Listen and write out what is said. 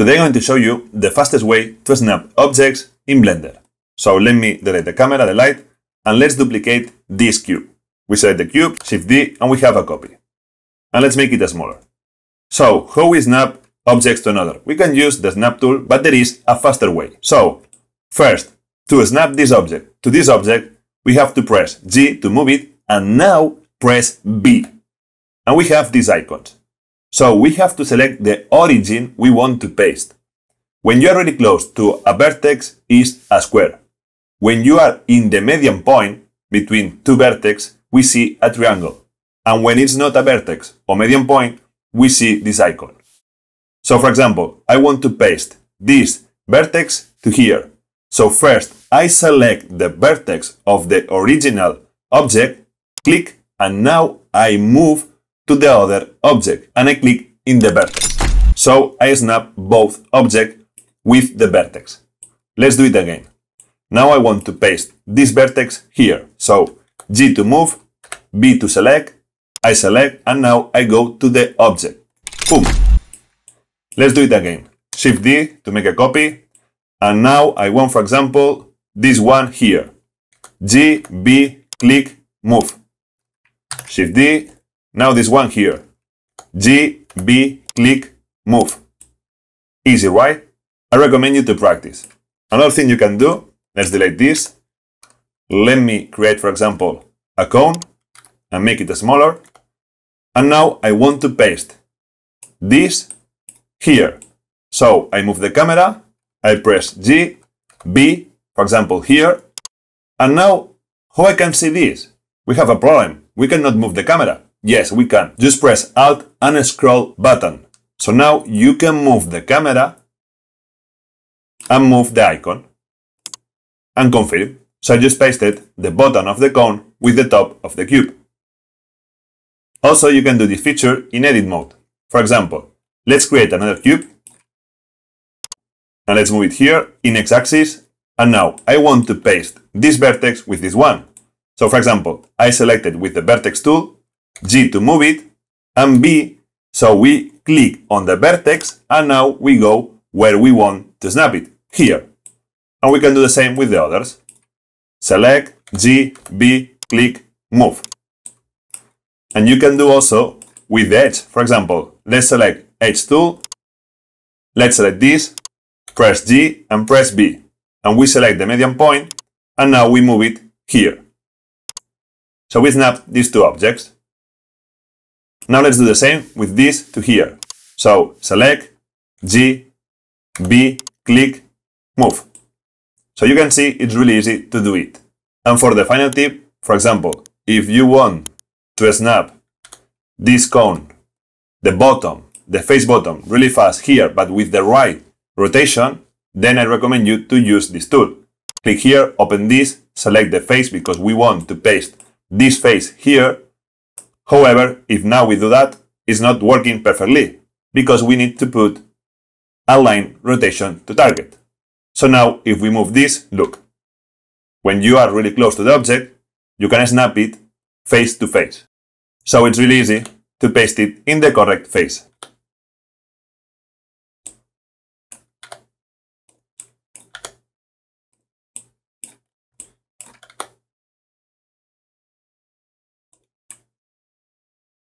Today I'm going to show you the fastest way to snap objects in Blender. So let me delete the camera, the light, and let's duplicate this cube. We select the cube, Shift D, and we have a copy. And let's make it smaller. So how we snap objects to another? We can use the snap tool, but there is a faster way. So first, to snap this object to this object, we have to press G to move it, and now press B. And we have these icons. So we have to select the origin we want to paste. When you are really close to a vertex is a square. When you are in the median point between two vertex, we see a triangle. And when it's not a vertex or median point, we see this icon. So for example, I want to paste this vertex to here. So first, I select the vertex of the original object, click, and now I move to the other object and I click in the vertex. So I snap both objects with the vertex. Let's do it again. Now I want to paste this vertex here. So G to move, B to select, I select, and now I go to the object. Boom. Let's do it again. Shift D to make a copy. And now I want, for example, this one here. G, B, click, move. Shift D, now this one here. G, B, click, move. Easy, right? I recommend you to practice. Another thing you can do, let's delete this. Let me create, for example, a cone and make it smaller. And now I want to paste this here. So I move the camera, I press G, B, for example, here. And now, how I can see this? We have a problem. We cannot move the camera. Yes, we can. Just press Alt and scroll button. So now you can move the camera and move the icon and confirm. So I just pasted the bottom of the cone with the top of the cube. Also, you can do this feature in edit mode. For example, let's create another cube and let's move it here in x-axis. And now I want to paste this vertex with this one. So for example, I selected with the vertex tool G to move it, and B, so we click on the vertex, and now we go where we want to snap it, here. And we can do the same with the others. Select, G, B, click, move. And you can do also with the edge. For example, let's select Edge tool, let's select this, press G and press B. And we select the median point, and now we move it here. So we snap these two objects. Now let's do the same with this to here. So select, G, B, click, move. So you can see it's really easy to do it. And for the final tip, for example, if you want to snap this cone, the bottom, the face bottom really fast here, but with the right rotation, then I recommend you to use this tool. Click here, open this, select the face because we want to paste this face here However, if now we do that, it's not working perfectly because we need to put align rotation to target. So now if we move this, look, when you are really close to the object, you can snap it face to face. So it's really easy to paste it in the correct face.